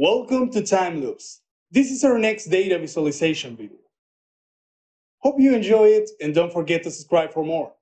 Welcome to Time Loops. This is our next data visualization video. Hope you enjoy it and don't forget to subscribe for more.